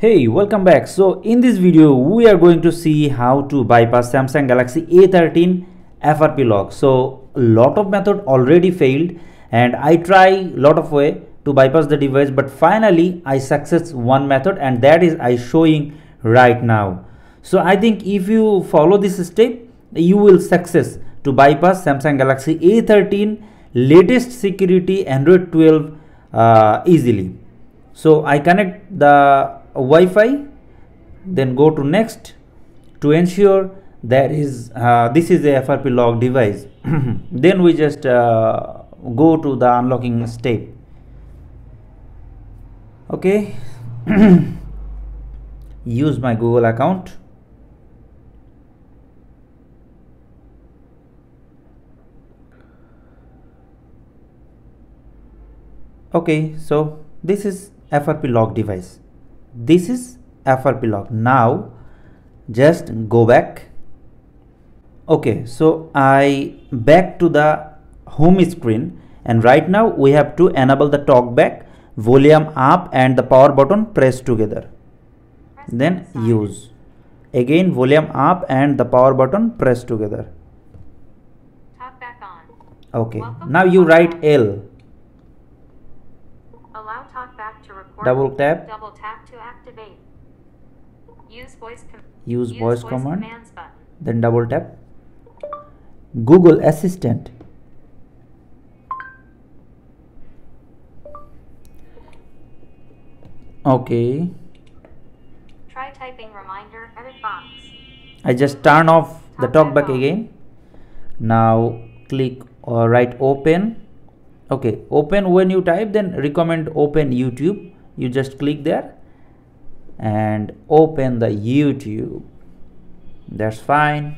Hey, welcome back. So in this video, we are going to see how to bypass Samsung Galaxy A13 FRP lock. So a lot of method already failed and I try a lot of way to bypass the device but finally I success one method and that is I showing right now. So I think if you follow this step, you will success to bypass Samsung Galaxy A13 latest security Android 12 uh, easily. So I connect the Wi-Fi then go to next to ensure there is uh, this is a FRP lock device. Then we just uh, go to the unlocking step. Okay. Use my Google account. Okay so this is FRP lock device this is FRP lock now just go back okay so I back to the home screen and right now we have to enable the talkback volume up and the power button press together Press then use again volume up and the power button press together Talk on. okay Welcome now you write L Allow talkback to record. Double tap. Double tap. Use voice. Com- use voice command commands button. then double tap. Google Assistant. Okay. Try typing reminder edit box. I just turn off the Talk back talkback again. Now click uh, or write open. Okay open when you type then recommend open YouTube. You just click there and open the YouTube. That's fine.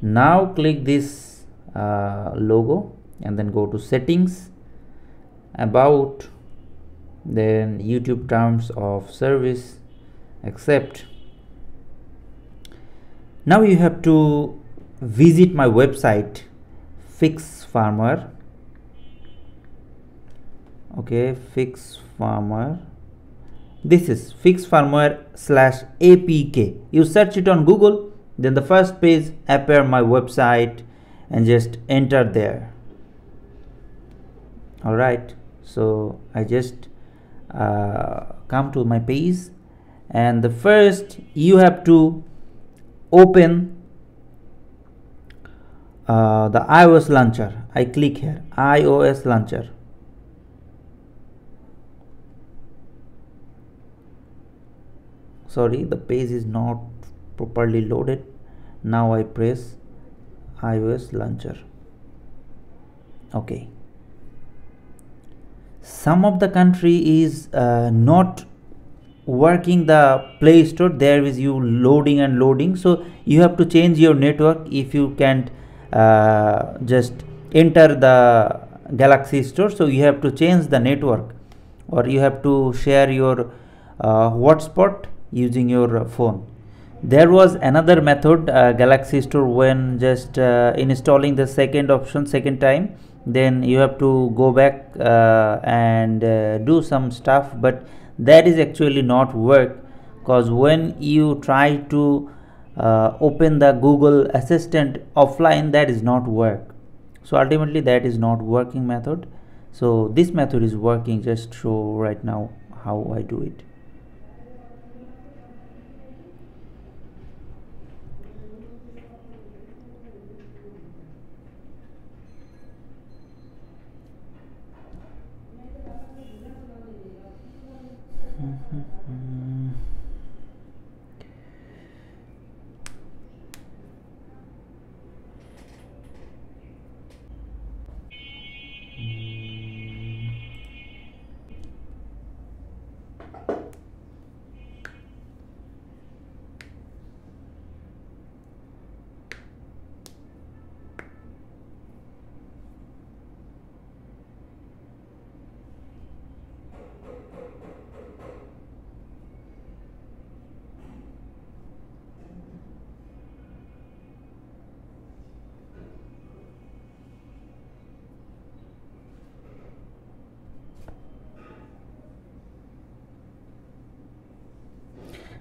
Now click this uh, logo and then go to settings. About then YouTube terms of service accept. Now you have to visit my website fix farmer okay fix farmer this is fix firmware slash apk you search it on google then the first page appear my website and just enter there. All right so i just uh, come to my page and the first you have to open uh, the iOS launcher. I click here iOS launcher sorry the page is not properly loaded. Now I press iOS launcher. Okay. Some of the country is uh, not working the play store. There is you loading and loading. So you have to change your network if you can't uh, just enter the galaxy store. So you have to change the network or you have to share your uh, hotspot using your phone. There was another method uh, galaxy store when just uh, installing the second option second time then you have to go back uh, and uh, do some stuff but that is actually not work because when you try to uh, open the google assistant offline that is not work. So ultimately that is not working method. So this method is working just show right now how i do it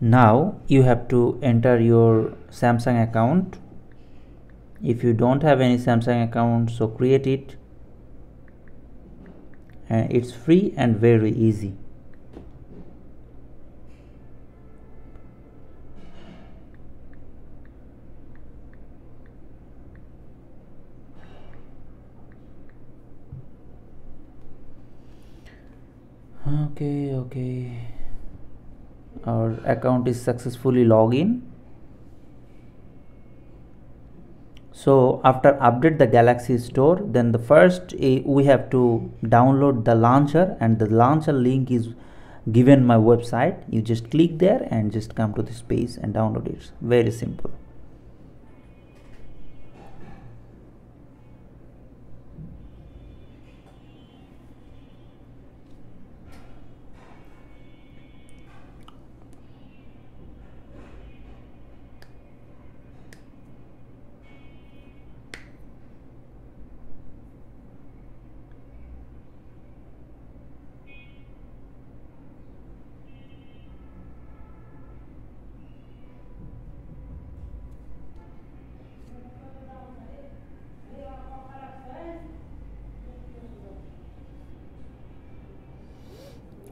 now you have to enter your Samsung account. If you don't have any Samsung account so create it. And it's free and very easy. Okay okay our account is successfully log in. So after update the galaxy store then the first uh, we have to download the launcher and the launcher link is given my website. You just click there and just come to this page and download it. Very simple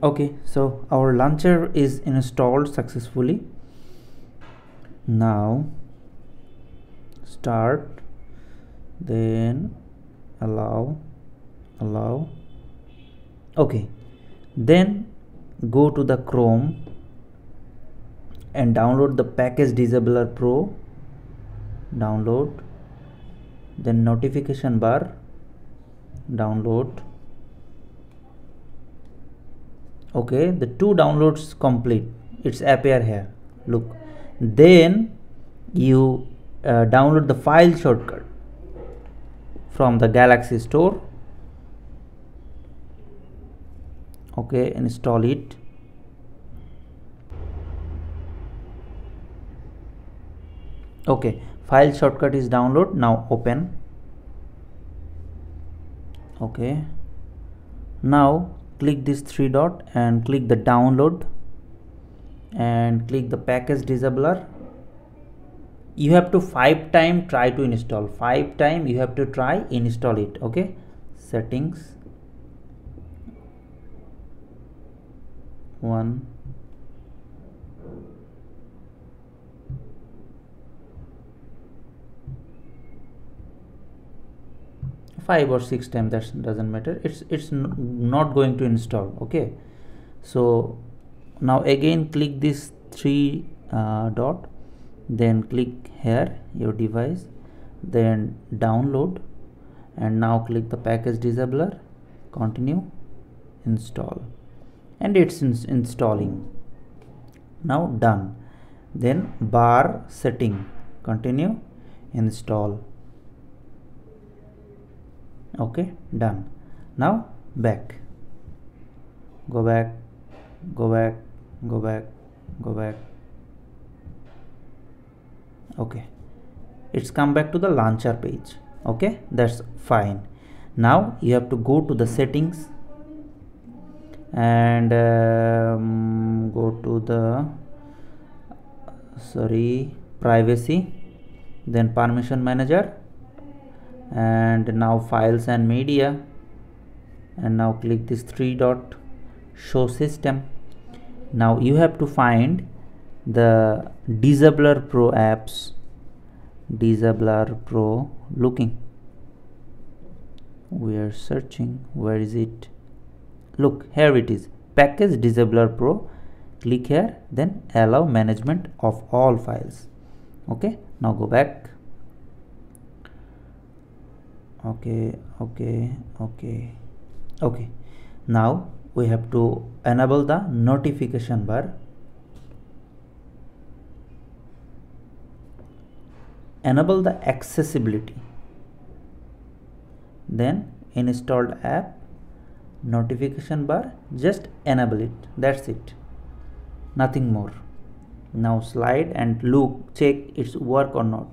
okay so our launcher is installed successfully. Now start then allow allow. Okay then go to the chrome and download the package disabler pro. Download then notification bar download okay the two downloads complete. It's appear here. Look. Then you uh, download the file shortcut from the galaxy store. Okay install it. Okay file shortcut is download. Now open. Okay. Now click this three dot and click the download and click the package disabler. You have to five time try to install. Five time you have to try install it okay? Settings. One 5 or 6 times that doesn't matter. It's it's not going to install okay? So now again click this three uh, dot then click here your device then download and now click the package disabler continue install. And it's in installing. Now done. Then bar setting continue install okay done. Now back. Go back go back go back go back. Okay. It's come back to the launcher page. Okay that's fine. Now you have to go to the settings and um, go to the sorry privacy then permission manager and now files and media. And now click this three dot show system. Now you have to find the disabler pro apps. Disabler pro looking. We are searching. Where is it? Look here it is. Package disabler pro. Click here. Then allow management of all files. Okay. Now go back okay okay okay. Okay now we have to enable the notification bar. Enable the accessibility. Then installed app notification bar just enable it. That's it. Nothing more. Now slide and look check it's work or not.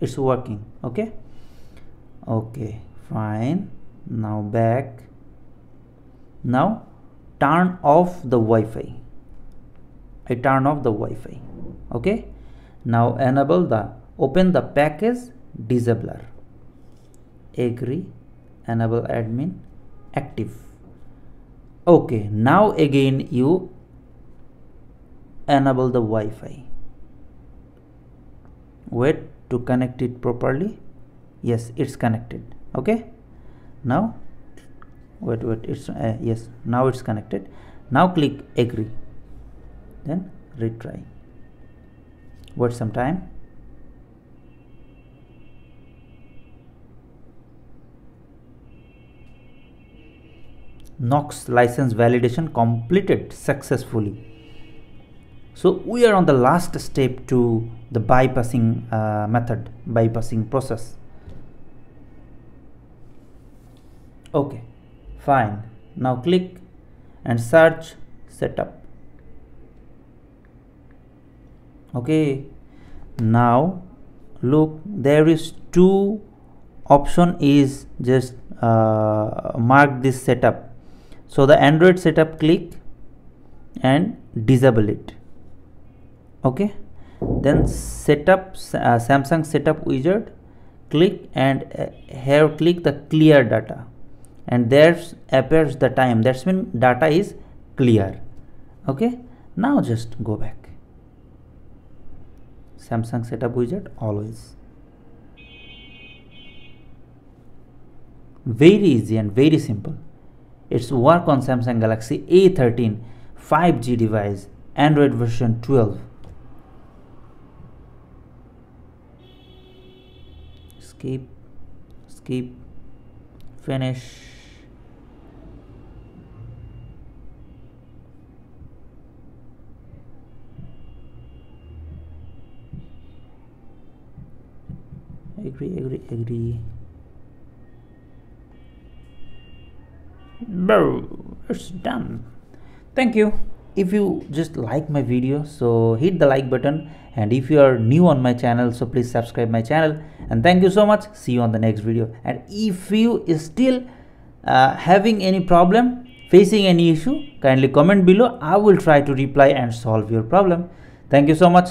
It's working okay okay fine. Now back. Now turn off the Wi-Fi. I turn off the Wi-Fi. Okay? Now enable the open the package disabler. Agree. Enable admin. Active. Okay now again you enable the Wi-Fi. Wait to connect it properly yes it's connected. Okay? Now wait wait it's uh, yes now it's connected. Now click agree. Then retry. Wait some time. Knox license validation completed successfully. So we are on the last step to the bypassing uh, method bypassing process okay fine. Now click and search setup. Okay now look there is two option is just uh, mark this setup. So the android setup click and disable it. Okay then setup uh, samsung setup wizard click and uh, here click the clear data and there appears the time. That's when data is clear. Okay? Now just go back. Samsung setup wizard always. Very easy and very simple. It's work on samsung galaxy a13 5g device android version 12 skip skip finish agree agree agree. Bro, it's done. Thank you. If you just like my video so hit the like button. And if you are new on my channel so please subscribe my channel. And thank you so much. See you on the next video. And if you is still uh, having any problem facing any issue kindly comment below. I will try to reply and solve your problem. Thank you so much